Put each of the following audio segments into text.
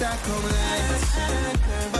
tak moment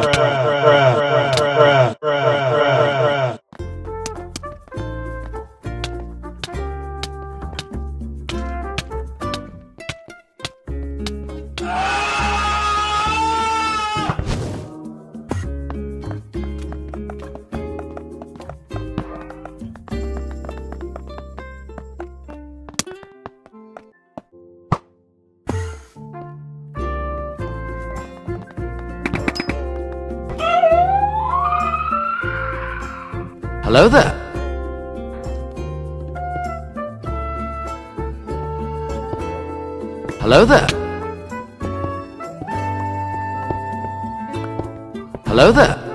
Hello there. Hello there. Hello there.